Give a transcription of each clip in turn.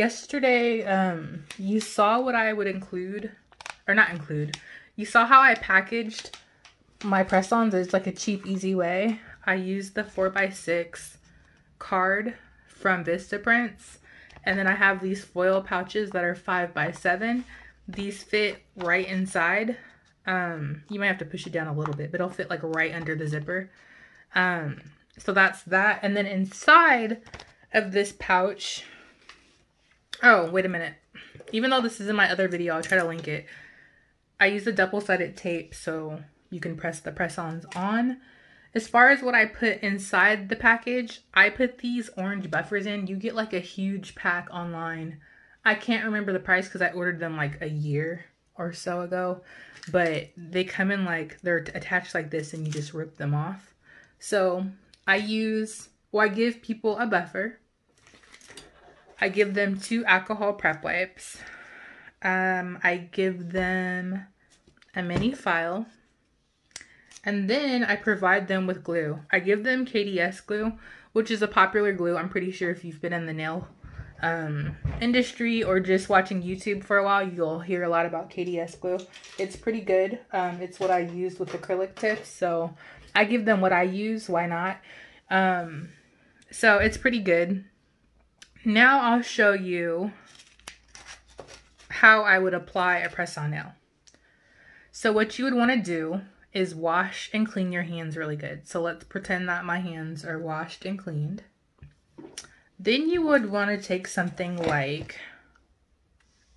yesterday, um, you saw what I would include, or not include. You saw how I packaged my press-ons. It's like a cheap, easy way. I used the 4x6 card from Vistaprints. And then I have these foil pouches that are 5x7. These fit right inside. Um, you might have to push it down a little bit, but it'll fit like right under the zipper. Um, so that's that. And then inside of this pouch, oh, wait a minute. Even though this is in my other video, I'll try to link it. I use a double-sided tape so you can press the press-ons on. As far as what I put inside the package, I put these orange buffers in. You get like a huge pack online. I can't remember the price because I ordered them like a year or so ago. But they come in like, they're attached like this and you just rip them off. So I use, well, I give people a buffer. I give them two alcohol prep wipes. Um, I give them a mini file. And then I provide them with glue. I give them KDS glue, which is a popular glue. I'm pretty sure if you've been in the nail um, industry or just watching YouTube for a while, you'll hear a lot about KDS glue. It's pretty good. Um, it's what I use with acrylic tips. So I give them what I use. Why not? Um, so it's pretty good. Now I'll show you how I would apply a press-on nail. So what you would want to do is wash and clean your hands really good. So let's pretend that my hands are washed and cleaned. Then you would want to take something like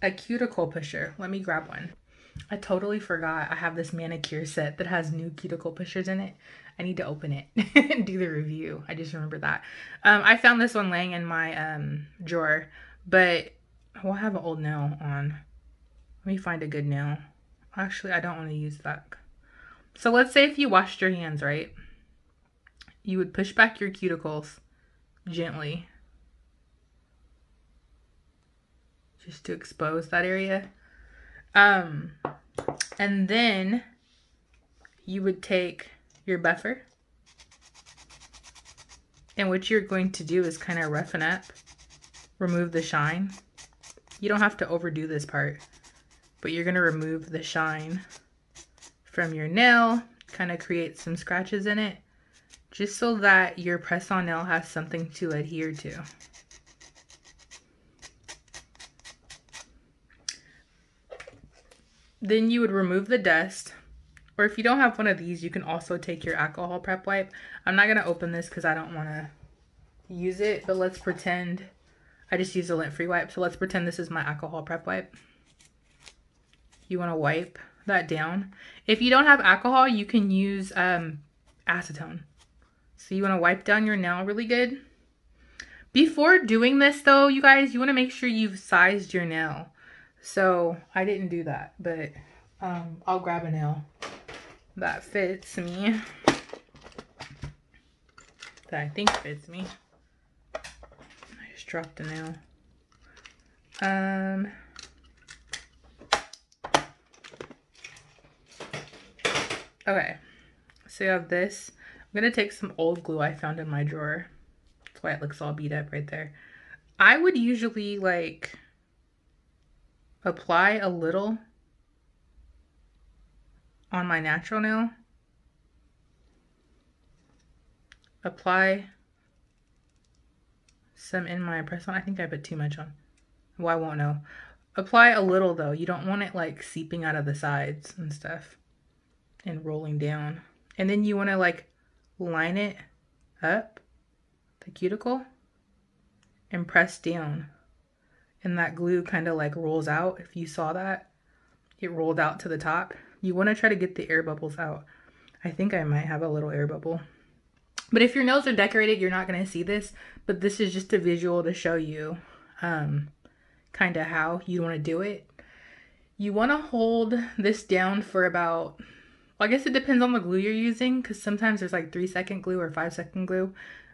a cuticle pusher. Let me grab one. I totally forgot I have this manicure set that has new cuticle pushers in it. I need to open it and do the review. I just remember that. Um, I found this one laying in my um, drawer, but well, I have an old nail on. Let me find a good nail. Actually, I don't want to use that. So let's say if you washed your hands, right? You would push back your cuticles gently. Just to expose that area. Um, and then you would take your buffer. And what you're going to do is kind of roughen up, remove the shine. You don't have to overdo this part, but you're going to remove the shine from your nail, kind of create some scratches in it, just so that your press-on nail has something to adhere to. Then you would remove the dust, or if you don't have one of these, you can also take your alcohol prep wipe. I'm not going to open this because I don't want to use it, but let's pretend I just used a lint-free wipe. So let's pretend this is my alcohol prep wipe. You want to wipe that down. If you don't have alcohol, you can use um, acetone. So you want to wipe down your nail really good. Before doing this though, you guys, you want to make sure you've sized your nail. So I didn't do that, but um, I'll grab a nail that fits me. That I think fits me. I just dropped a nail. Um, Okay, so you have this. I'm going to take some old glue I found in my drawer. That's why it looks all beat up right there. I would usually like apply a little on my natural nail. Apply some in my press on. I think I put too much on. Well, I won't know. Apply a little though. You don't want it like seeping out of the sides and stuff and rolling down. And then you want to like line it up, the cuticle, and press down. And that glue kind of like rolls out. If you saw that, it rolled out to the top. You want to try to get the air bubbles out. I think I might have a little air bubble. But if your nails are decorated, you're not going to see this. But this is just a visual to show you um, kind of how you want to do it. You want to hold this down for about well, I guess it depends on the glue you're using because sometimes there's like three second glue or five second glue.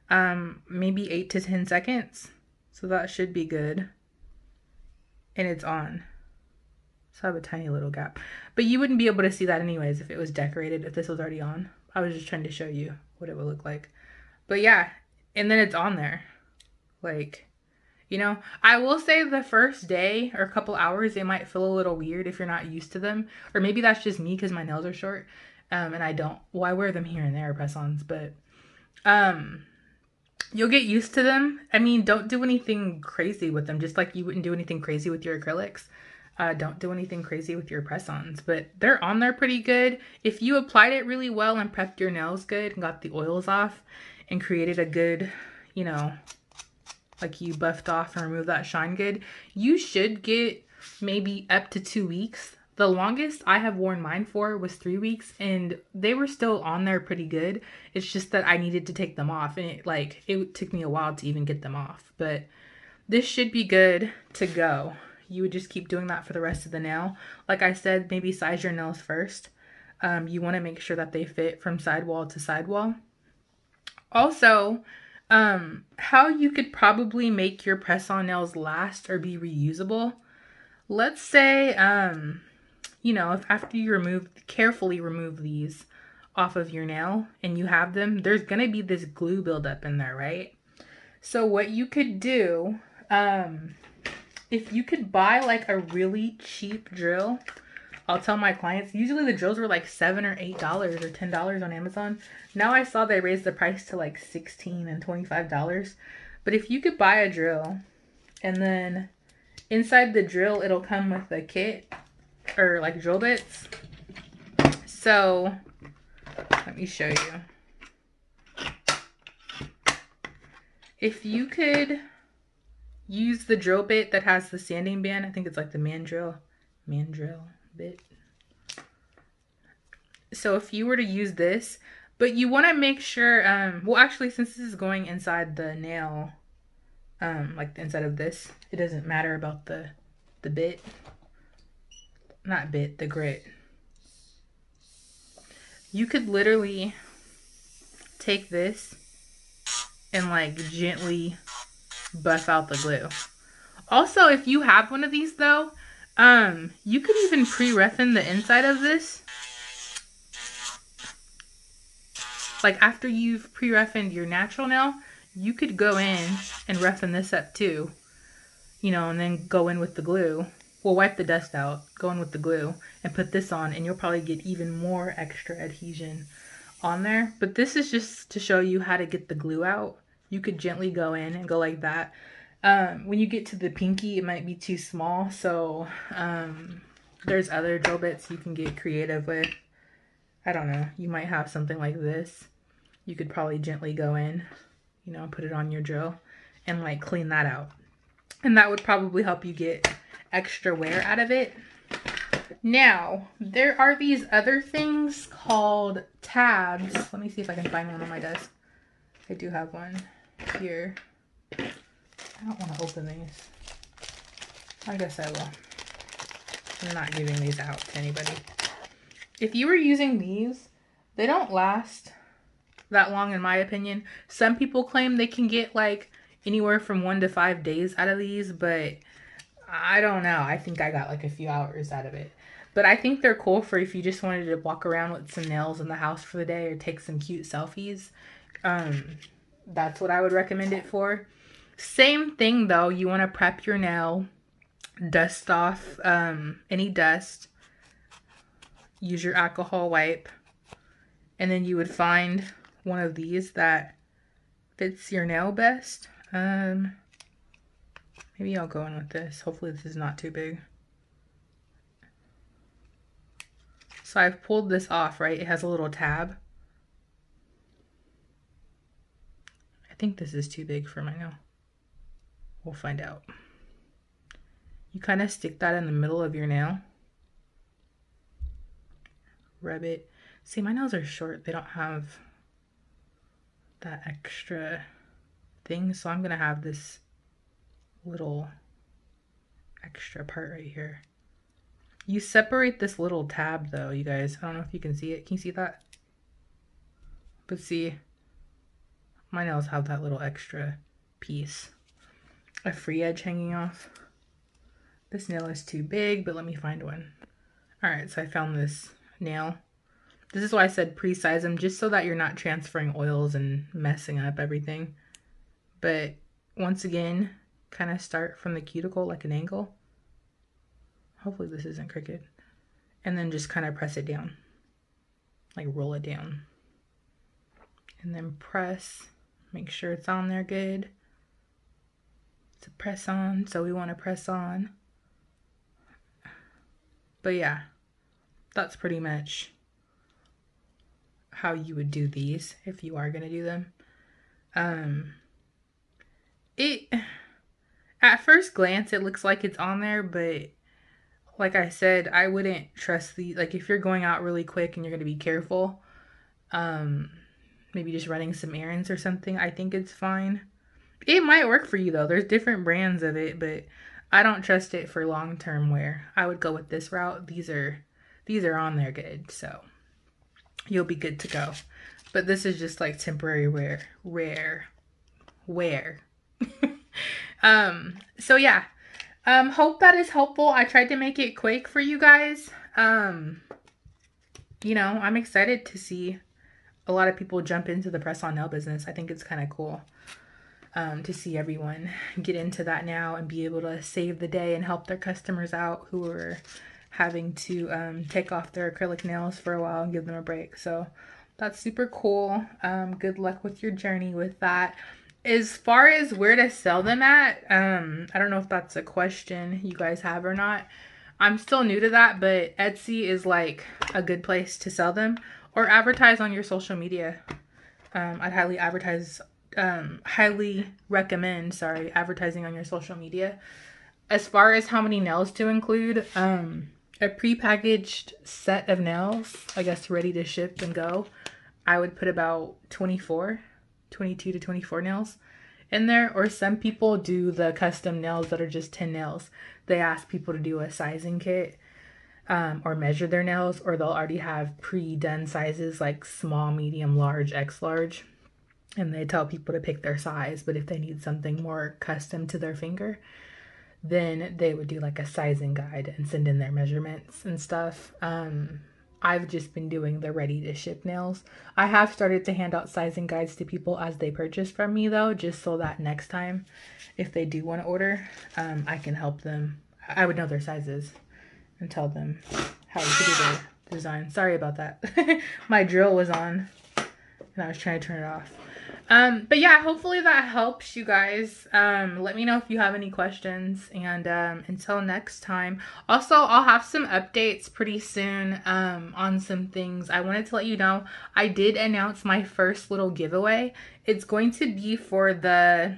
Um, maybe eight to 10 seconds. So that should be good. And it's on. So I have a tiny little gap. But you wouldn't be able to see that anyways if it was decorated, if this was already on. I was just trying to show you what it would look like. But yeah, and then it's on there. Like, You know, I will say the first day or a couple hours, they might feel a little weird if you're not used to them. Or maybe that's just me because my nails are short. Um, and I don't, well, I wear them here and there, press ons, but um, you'll get used to them. I mean, don't do anything crazy with them, just like you wouldn't do anything crazy with your acrylics. Uh, don't do anything crazy with your press-ons, but they're on there pretty good. If you applied it really well and prepped your nails good and got the oils off and created a good, you know, like you buffed off and removed that shine good, you should get maybe up to two weeks. The longest I have worn mine for was three weeks and they were still on there pretty good. It's just that I needed to take them off and it like, it took me a while to even get them off, but this should be good to go you would just keep doing that for the rest of the nail. Like I said, maybe size your nails first. Um, you want to make sure that they fit from sidewall to sidewall. Also, um, how you could probably make your press-on nails last or be reusable. Let's say, um, you know, if after you remove, carefully remove these off of your nail and you have them, there's to be this glue buildup in there, right? So what you could do, um, if you could buy like a really cheap drill, I'll tell my clients, usually the drills were like seven or eight dollars or ten dollars on Amazon. Now I saw they raised the price to like 16 and 25 dollars. But if you could buy a drill and then inside the drill it'll come with a kit or like drill bits. So let me show you. If you could use the drill bit that has the sanding band. I think it's like the mandrel, mandrel bit. So if you were to use this, but you want to make sure, um, well, actually, since this is going inside the nail, um, like inside of this, it doesn't matter about the, the bit, not bit, the grit. You could literally take this and like gently buff out the glue. Also, if you have one of these though, um, you could even pre-roughen the inside of this. Like after you've pre-roughened your natural nail, you could go in and roughen this up too. You know, and then go in with the glue. We'll wipe the dust out, go in with the glue, and put this on, and you'll probably get even more extra adhesion on there. But this is just to show you how to get the glue out you could gently go in and go like that. Um, when you get to the pinky, it might be too small. So um, there's other drill bits you can get creative with. I don't know. You might have something like this. You could probably gently go in, you know, put it on your drill and like clean that out. And that would probably help you get extra wear out of it. Now, there are these other things called tabs. Let me see if I can find one on my desk. I do have one here. I don't want to open these. I guess I will. I'm not giving these out to anybody. If you were using these, they don't last that long in my opinion. Some people claim they can get like anywhere from one to five days out of these, but I don't know. I think I got like a few hours out of it. But I think they're cool for if you just wanted to walk around with some nails in the house for the day or take some cute selfies. Um, that's what I would recommend it for. Same thing though, you want to prep your nail, dust off um, any dust, use your alcohol wipe, and then you would find one of these that fits your nail best. Um, maybe I'll go in with this. Hopefully this is not too big. So I've pulled this off, right? It has a little tab. I think this is too big for my nail. We'll find out. You kind of stick that in the middle of your nail. Rub it. See, my nails are short. They don't have that extra thing. So I'm going to have this little extra part right here. You separate this little tab though, you guys. I don't know if you can see it. Can you see that? But see, my nails have that little extra piece. A free edge hanging off. This nail is too big, but let me find one. All right, so I found this nail. This is why I said pre-size them, just so that you're not transferring oils and messing up everything. But once again, kind of start from the cuticle like an angle. Hopefully this isn't crooked. And then just kind of press it down. Like roll it down. And then press. Make sure it's on there good. To press on. So we want to press on. But yeah, that's pretty much how you would do these if you are going to do them. Um, it, at first glance, it looks like it's on there, but like I said, I wouldn't trust the, like if you're going out really quick and you're going to be careful, um, maybe just running some errands or something, I think it's fine. It might work for you though. There's different brands of it, but I don't trust it for long-term wear. I would go with this route. These are these are on there good, so you'll be good to go. But this is just like temporary wear, rare wear. um, so yeah. Um, hope that is helpful. I tried to make it quick for you guys. Um, you know, I'm excited to see a lot of people jump into the press on nail business. I think it's kind of cool um, to see everyone get into that now and be able to save the day and help their customers out who are having to um, take off their acrylic nails for a while and give them a break. So that's super cool. Um, good luck with your journey with that. As far as where to sell them at, um, I don't know if that's a question you guys have or not. I'm still new to that, but Etsy is like a good place to sell them or advertise on your social media. Um, I'd highly advertise um, highly recommend, sorry, advertising on your social media. As far as how many nails to include, um, a prepackaged set of nails, I guess ready to ship and go, I would put about 24, 22 to 24 nails in there. Or some people do the custom nails that are just 10 nails. They ask people to do a sizing kit um, or measure their nails, or they'll already have pre done sizes like small, medium, large, X large and they tell people to pick their size but if they need something more custom to their finger then they would do like a sizing guide and send in their measurements and stuff um, i've just been doing the ready to ship nails. I have started to hand out sizing guides to people as they purchase from me though just so that next time if they do want to order um, i can help them. I would know their sizes and tell them how to do their design. Sorry about that. My drill was on and i was trying to turn it off um, but yeah, hopefully that helps you guys. Um, let me know if you have any questions. And um, until next time. Also, I'll have some updates pretty soon um, on some things. I wanted to let you know I did announce my first little giveaway. It's going to be for the.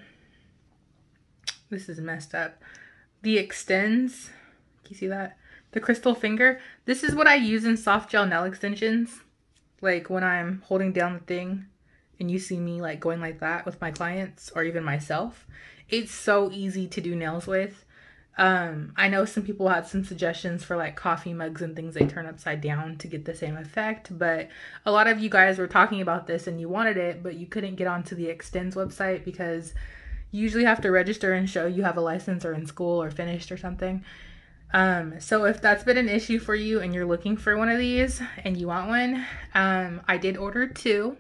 This is messed up. The Xtens. Can you see that? The crystal finger. This is what I use in soft gel nail extensions. Like when I'm holding down the thing and you see me like going like that with my clients or even myself, it's so easy to do nails with. Um, I know some people had some suggestions for like coffee mugs and things they turn upside down to get the same effect, but a lot of you guys were talking about this and you wanted it, but you couldn't get onto the Xtens website because you usually have to register and show you have a license or in school or finished or something. Um, so if that's been an issue for you and you're looking for one of these and you want one, um, I did order two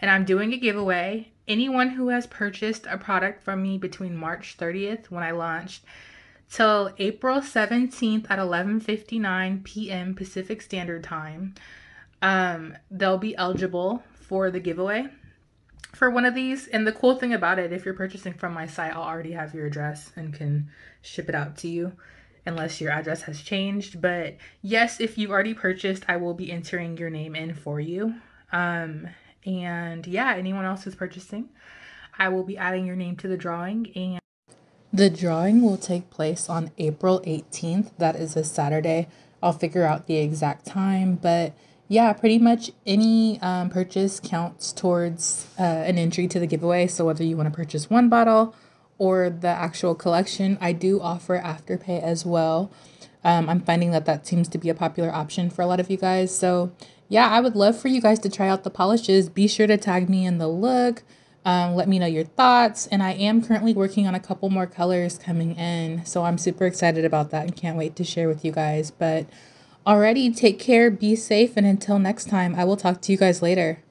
and I'm doing a giveaway. Anyone who has purchased a product from me between March 30th when I launched till April 17th at 11:59 p.m. Pacific Standard Time, um, they'll be eligible for the giveaway for one of these. And the cool thing about it, if you're purchasing from my site, I'll already have your address and can ship it out to you unless your address has changed. But yes, if you've already purchased, I will be entering your name in for you. Um, and yeah, anyone else who's purchasing, I will be adding your name to the drawing and the drawing will take place on April 18th. That is a Saturday. I'll figure out the exact time, but yeah, pretty much any um, purchase counts towards uh, an entry to the giveaway. So whether you want to purchase one bottle or the actual collection, I do offer afterpay as well. Um, I'm finding that that seems to be a popular option for a lot of you guys. So yeah, I would love for you guys to try out the polishes. Be sure to tag me in the look. Um, let me know your thoughts. And I am currently working on a couple more colors coming in. So I'm super excited about that and can't wait to share with you guys. But already, take care, be safe, and until next time, I will talk to you guys later.